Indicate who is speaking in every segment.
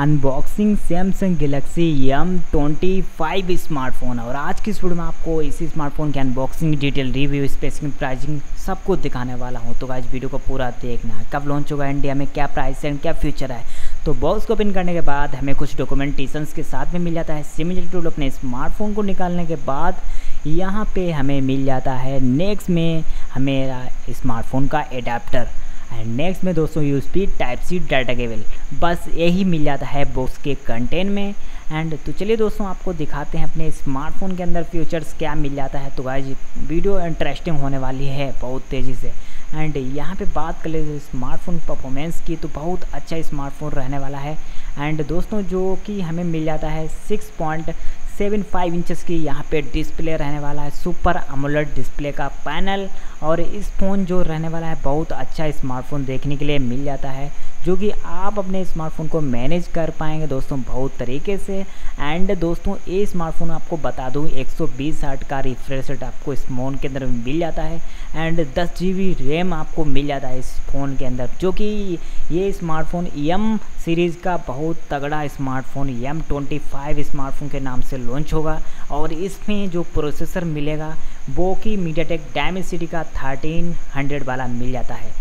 Speaker 1: Unboxing Samsung Galaxy M twenty five smartphone और आज की इस वीडियो में आपको इसी स्मार्टफ़ोन के unboxing detail review spacing pricing सब कुछ दिखाने वाला हूँ। तो आज वीडियो को पूरा देखना है। कब लॉन्च होगा इंडिया में क्या प्राइस है, क्या फ्यूचर है? तो बॉक्स को ओपन करने के बाद हमें कुछ डॉक्यूमेंटेशन के साथ में मिल जाता है। सिमिलर टूल अपने स्मार्टफ़ोन को निकालने के बाद यहाँ पे हमें मिल जाता है। नेक्स्ट में हमेरा स्मार्टफ़ोन का एडाप्टर एंड नेक्स्ट में दोस्तों U P type C data cable बस यही मिल जाता है बॉक्स के कंटेंट में। एंड तो चलिए दोस्तों, आपको दिखाते हैं अपने स्मार्टफ़ोन के अंदर फीचर्स क्या मिल जाता है। तो गाइज़ वीडियो इंटरेस्टिंग होने वाली है बहुत तेज़ी से। एंड यहाँ पे बात कर ले स्मार्टफ़ोन परफॉर्मेंस की। तो बहुत अच्छा स्मार्टफ़ोन रहने वाला है। एंड दोस्तों, जो कि हमें मिल जाता है six point seven five inches की यहाँ पे डिस्प्ले रहने वाला है। सुपर अमोलेड डिस्प्ले का पैनल और इस फ़ोन जो रहने वाला है, बहुत अच्छा स्मार्टफ़ोन देखने के लिए मिल जाता है, जो कि आप अपने स्मार्टफ़ोन को मैनेज कर पाएँगे दोस्तों बहुत तरीके से। एंड दोस्तों, ये स्मार्टफ़ोन आपको बता दूँ 120 हर्ट का रिफ्रेश रेट आपको इस फ़ोन के अंदर मिल जाता है। एंड 10 जी रैम आपको मिल जाता है इस फ़ोन के अंदर, जो कि ये स्मार्टफ़ोन एम सीरीज़ का बहुत तगड़ा स्मार्टफ़ोन एम ट्वेंटी स्मार्टफ़ोन के नाम से लॉन्च होगा। और इसमें जो प्रोसेसर मिलेगा वो कि मीडिया टेक डायमेसिटी का थर्टीन हंड्रेड वाला मिल जाता है।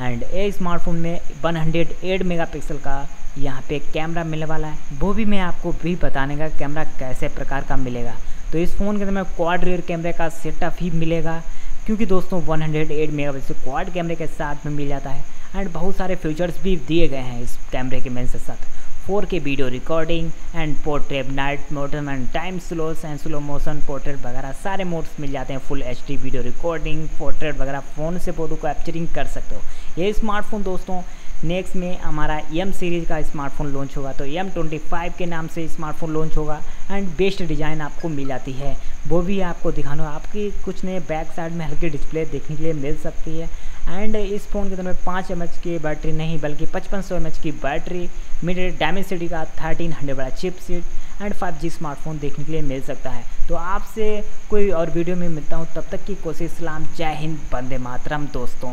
Speaker 1: एंड ए स्मार्टफ़ोन में 108 मेगापिक्सल का यहाँ पे कैमरा मिलने वाला है। वो भी मैं आपको भी बताने का कैमरा कैसे प्रकार का मिलेगा। तो इस फ़ोन के अंदर में क्वाड रेयर कैमरे का सेटअप ही मिलेगा, क्योंकि दोस्तों 108 मेगापिक्सल क्वाड कैमरे के साथ में मिल जाता है। एंड बहुत सारे फीचर्स भी दिए गए हैं इस कैमरे के मेन से साथ। Four K video recording and portrait night motion and time slows and slow motion portrait वगैरह सारे मोड्स मिल जाते हैं full HD video recording portrait वगैरह फ़ोन से फ़ोटो कैप्चरिंग कर सकते हो। ये स्मार्टफ़ोन दोस्तों नेक्स्ट में हमारा एम सीरीज़ का स्मार्टफ़ोन लॉन्च होगा। तो एम ट्वेंटी फाइव के नाम से स्मार्टफ़ोन लॉन्च होगा एंड बेस्ट डिज़ाइन आपको मिल जाती है। वो भी आपको दिखाना आपकी कुछ नए बैक साइड में हल्की डिस्प्ले देखने के लिए मिल सकती है। एंड इस फ़ोन के अंदर में पाँच एम की बैटरी नहीं, बल्कि पचपन सौ एमएच की बैटरी मिड डायमेंसिटी का थर्टीन हंड्रेड वाला chipset and five G smartphone देखने के लिए मिल सकता है। तो आपसे कोई और वीडियो में मिलता हूँ, तब तक की कोशिश, सलाम, जय हिंद बंदे मातरम दोस्तों।